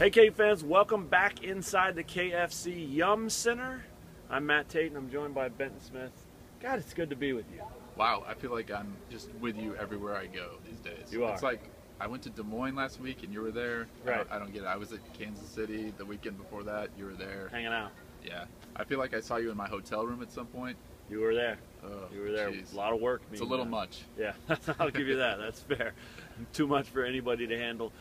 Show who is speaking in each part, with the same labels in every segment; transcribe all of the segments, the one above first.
Speaker 1: Hey, K fans, welcome back inside the KFC Yum Center. I'm Matt Tait, and I'm joined by Benton Smith. God, it's good to be with you.
Speaker 2: Wow, I feel like I'm just with you everywhere I go these days.
Speaker 1: You are.
Speaker 2: It's like I went to Des Moines last week and you were there. I
Speaker 1: Right.
Speaker 2: don't, I don't get it. I was at Kansas City the weekend before that. You were there.
Speaker 1: Hanging out.
Speaker 2: Yeah. I feel like I saw you in my hotel room at some point.
Speaker 1: You were there.
Speaker 2: Oh,
Speaker 1: You were there.
Speaker 2: jeez.
Speaker 1: A lot of work.
Speaker 2: It's a little
Speaker 1: done.
Speaker 2: much.
Speaker 1: Yeah, I'll give you that. That's fair. Too much for anybody to handle.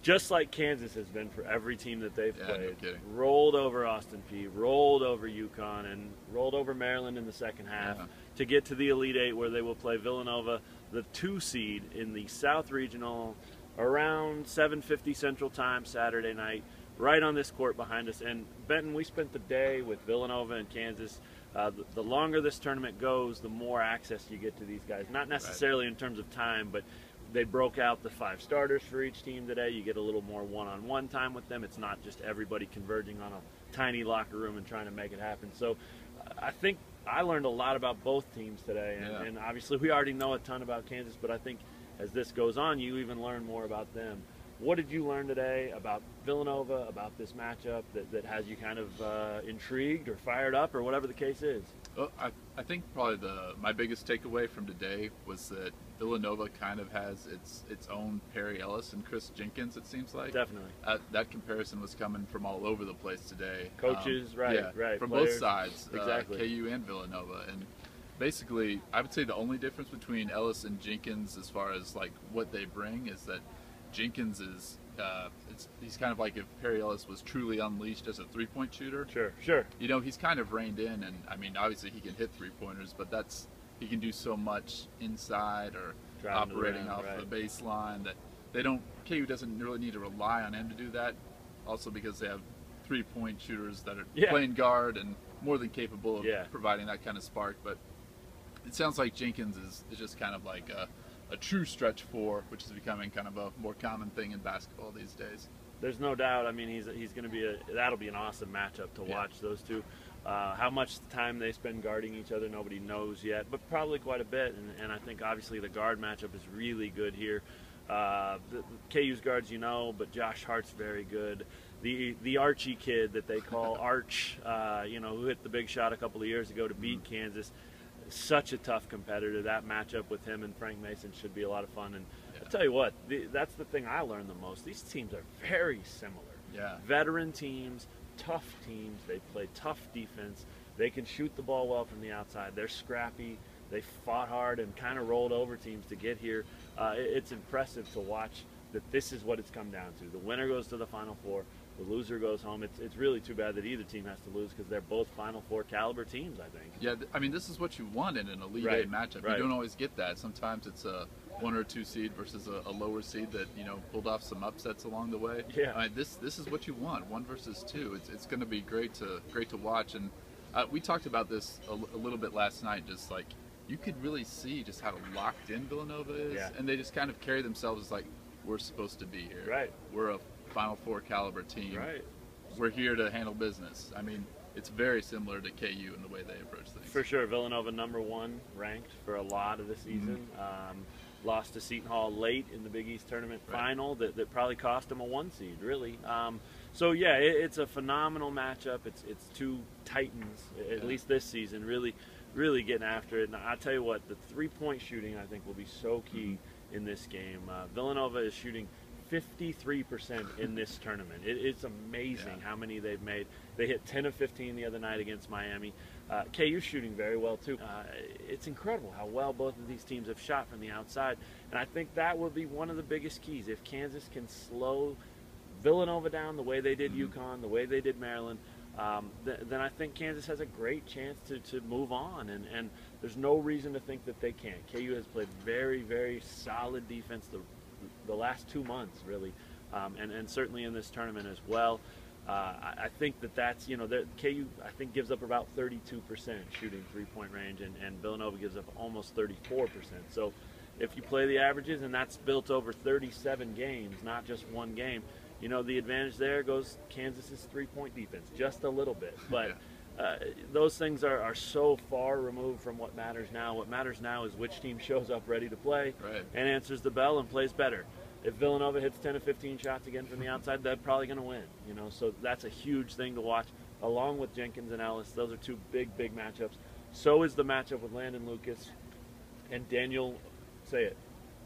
Speaker 1: Just like Kansas has been for every team that they've
Speaker 2: Yeah,
Speaker 1: played.
Speaker 2: kidding.
Speaker 1: rolled over Austin Peay, rolled over UConn, and rolled over Maryland in the second half
Speaker 2: Yeah.
Speaker 1: to get to the Elite Eight where they will play Villanova, the two seed in the South Regional, around 7:50 Central Time Saturday night, right on this court behind us. And Benton, we spent the day with Villanova and Kansas. Uh, the, the longer this tournament goes, the more access you get to these guys. Not necessarily in terms of time, but they broke out the five starters for each team today. You get a little more one-on-one time with them. It's not just everybody converging on a tiny locker room and trying to make it happen. So I think I learned a lot about both teams today, and,
Speaker 2: Yeah.
Speaker 1: and obviously we already know a ton about Kansas, but I think as this goes on, you even learn more about them. What did you learn today about Villanova, about this matchup that, that has you kind of uh, intrigued or fired up or whatever the case is?
Speaker 2: Well, I, I think probably the my biggest takeaway from today was that Villanova kind of has its its own Perry Ellis and Kris Jenkins. It seems like
Speaker 1: Definitely.
Speaker 2: Uh, that comparison was coming from all over the place today.
Speaker 1: Coaches,
Speaker 2: Um,
Speaker 1: right,
Speaker 2: yeah,
Speaker 1: right,
Speaker 2: From
Speaker 1: players.
Speaker 2: both sides,
Speaker 1: Exactly.
Speaker 2: uh, KU and Villanova, and basically, I would say the only difference between Ellis and Jenkins, as far as like what they bring, is that Jenkins is uh, it's, he's kind of like if Perry Ellis was truly unleashed as a three-point shooter.
Speaker 1: Sure, sure.
Speaker 2: You know, he's kind of reined in, and I mean, obviously he can hit three-pointers, but that's he can do so much inside or
Speaker 1: Driving
Speaker 2: operating off
Speaker 1: right.
Speaker 2: the baseline that they don't. KU doesn't really need to rely on him to do that. Also, because they have three-point shooters that are
Speaker 1: Yeah.
Speaker 2: playing guard and more than capable of
Speaker 1: Yeah.
Speaker 2: providing that kind of spark. But it sounds like Jenkins is, is just kind of like a, a true stretch four, which is becoming kind of a more common thing in basketball these days.
Speaker 1: There's no doubt. I mean, he's he's going to be a that'll be an awesome matchup to
Speaker 2: Yeah.
Speaker 1: watch those two. Uh, how much time they spend guarding each other, nobody knows yet, but probably quite a bit. And, and I think obviously the guard matchup is really good here. Uh, the, the KU's guards, you know, but Josh Hart's very good. The the Archie kid that they call Arch, uh, you know, who hit the big shot a couple of years ago to beat Kansas. Such a tough competitor. That matchup with him and Frank Mason should be a lot of fun. And
Speaker 2: Yeah.
Speaker 1: I'll tell you what, the, that's the thing I learned the most. These teams are very similar.
Speaker 2: Yeah.
Speaker 1: Veteran teams, tough teams. They play tough defense. They can shoot the ball well from the outside. They're scrappy. They fought hard and kind of rolled over teams to get here. Uh, it- it's impressive to watch that this is what it's come down to. The winner goes to the Final Four. The loser goes home. It's, it's really too bad that either team has to lose because they're both Final Four caliber teams, I think.
Speaker 2: Yeah, th- I mean, this is what you want in an Elite
Speaker 1: Right,
Speaker 2: Eight matchup.
Speaker 1: right.
Speaker 2: You don't always get that. Sometimes it's a one or two seed versus a, a lower seed that you know pulled off some upsets along the way.
Speaker 1: Yeah.
Speaker 2: I mean, this this is what you want. One versus two. It's, it's going to be great to great to watch. And uh, we talked about this a, l- a little bit last night. Just like you could really see just how locked in Villanova is,
Speaker 1: Yeah.
Speaker 2: and they just kind of carry themselves as like we're supposed to be here.
Speaker 1: Right.
Speaker 2: We're a Final Four caliber team.
Speaker 1: Right.
Speaker 2: We're here to handle business. I mean, it's very similar to KU in the way they approach things.
Speaker 1: For sure, Villanova number one ranked for a lot of the season. Um, lost to Seton Hall late in the Big East tournament
Speaker 2: Right.
Speaker 1: final that, that probably cost them a one seed, really. Um, so yeah, it, it's a phenomenal matchup. It's it's two titans at
Speaker 2: Yeah.
Speaker 1: least this season, really, really getting after it. And I tell you what, the three point shooting I think will be so key in this game. Uh, Villanova is shooting. 53% in this tournament. It, it's amazing
Speaker 2: Yeah.
Speaker 1: how many they've made. They hit 10 of 15 the other night against Miami. Uh, KU shooting very well too. Uh, it's incredible how well both of these teams have shot from the outside, and I think that will be one of the biggest keys. If Kansas can slow Villanova down the way they did
Speaker 2: Mhm.
Speaker 1: UConn, the way they did Maryland, um, th- then I think Kansas has a great chance to, to move on. And, and there's no reason to think that they can't. KU has played very, very solid defense the, the last two months, really, um, and, and certainly in this tournament as well. Uh, I, I think that that's, you know, KU, I think, gives up about 32% shooting three point range, and, and Villanova gives up almost 34%. So if you play the averages, and that's built over 37 games, not just one game, you know, the advantage there goes Kansas's three point defense, just a little bit. But uh, those things are, are so far removed from what matters now. What matters now is which team shows up ready to play
Speaker 2: Right.
Speaker 1: and answers the bell and plays better. if Villanova hits 10 to 15 shots again from the outside, they're probably going to win. You know, so that's a huge thing to watch. Along with Jenkins and Ellis, those are two big, big matchups. So is the matchup with Landon Lucas and Daniel. Say it.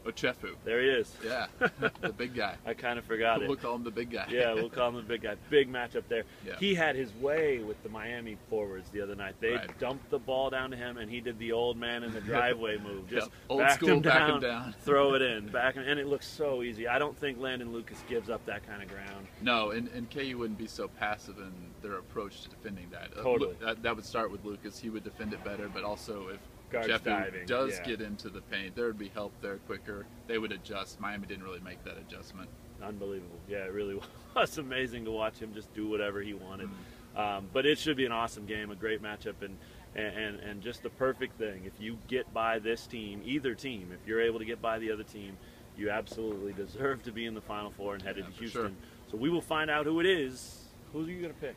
Speaker 2: Ochefu.
Speaker 1: There he is.
Speaker 2: Yeah, the big guy.
Speaker 1: I kind of forgot it.
Speaker 2: We'll call him the big guy.
Speaker 1: yeah, we'll call him the big guy. Big matchup there.
Speaker 2: Yeah.
Speaker 1: He had his way with the Miami forwards the other night. They
Speaker 2: Right.
Speaker 1: dumped the ball down to him, and he did the old man in the driveway move. Just
Speaker 2: Yep. Old
Speaker 1: backed
Speaker 2: school,
Speaker 1: him
Speaker 2: back
Speaker 1: down,
Speaker 2: him down.
Speaker 1: throw it in, back him, and it looks so easy. I don't think Landon Lucas gives up that kind of ground.
Speaker 2: No, and, and KU wouldn't be so passive in their approach to defending that. Uh,
Speaker 1: Totally.
Speaker 2: Lu- that, that would start with Lucas. He would defend it better, but also if
Speaker 1: Guards
Speaker 2: Jeffy
Speaker 1: diving,
Speaker 2: does
Speaker 1: yeah.
Speaker 2: get into the paint, there would be help there quicker. They would adjust. Miami didn't really make that adjustment.
Speaker 1: Unbelievable. Yeah, it really was amazing to watch him just do whatever he wanted.
Speaker 2: Mm-hmm.
Speaker 1: Um, but it should be an awesome game, a great matchup, and, and and just the perfect thing. If you get by this team, either team, if you're able to get by the other team, you absolutely deserve to be in the Final Four and headed
Speaker 2: Yeah,
Speaker 1: to Houston.
Speaker 2: sure.
Speaker 1: So we will find out who it is. Who are you going to pick?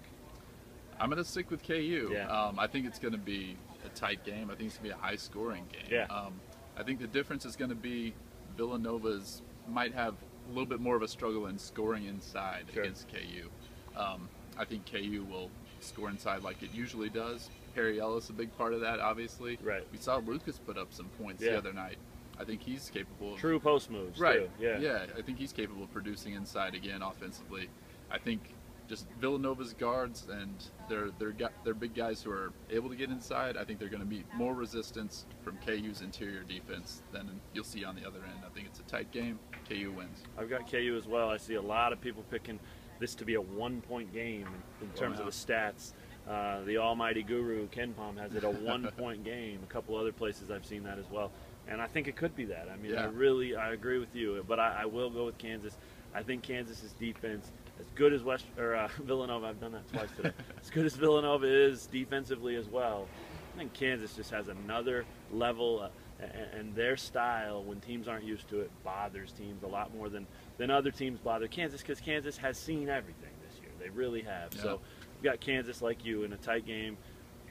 Speaker 2: I'm going to stick with KU.
Speaker 1: Yeah.
Speaker 2: Um, I think it's going to be a tight game. I think it's going to be a high scoring game.
Speaker 1: Yeah.
Speaker 2: Um, I think the difference is going to be Villanova's might have a little bit more of a struggle in scoring inside
Speaker 1: Sure.
Speaker 2: against KU. Um, I think KU will score inside like it usually does. Perry Ellis a big part of that, obviously.
Speaker 1: Right.
Speaker 2: We saw Lucas put up some points
Speaker 1: Yeah.
Speaker 2: the other night. I think he's capable of
Speaker 1: True post moves.
Speaker 2: Right.
Speaker 1: Too. Yeah.
Speaker 2: Yeah. I think he's capable of producing inside again offensively. I think just Villanova's guards and their their their big guys who are able to get inside. I think they're going to meet more resistance from KU's interior defense than you'll see on the other end. I think it's a tight game. KU wins.
Speaker 1: I've got KU as well. I see a lot of people picking this to be a one-point game in, in terms of the stats. Uh, the almighty guru KenPom has it a one-point game. A couple other places I've seen that as well, and I think it could be that. I mean, I really I agree with you, but I, I will go with Kansas. I think Kansas's defense, as good as West or uh, Villanova, I've done that twice today. as good as Villanova is defensively as well, I think Kansas just has another level, uh, and their style, when teams aren't used to it, bothers teams a lot more than, than other teams bother Kansas because Kansas has seen everything this year. They really have.
Speaker 2: Yeah.
Speaker 1: So we've got Kansas like you in a tight game,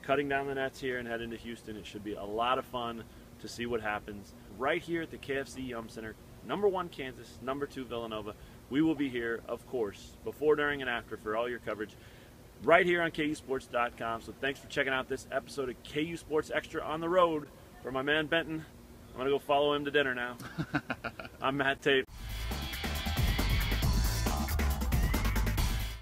Speaker 1: cutting down the nets here and heading to Houston. It should be a lot of fun to see what happens right here at the KFC Yum Center. Number one, Kansas. Number two, Villanova. We will be here, of course, before, during, and after for all your coverage right here on KUSports.com. So thanks for checking out this episode of KU Sports Extra on the road. For my man Benton, I'm going to go follow him to dinner now. I'm Matt Tait.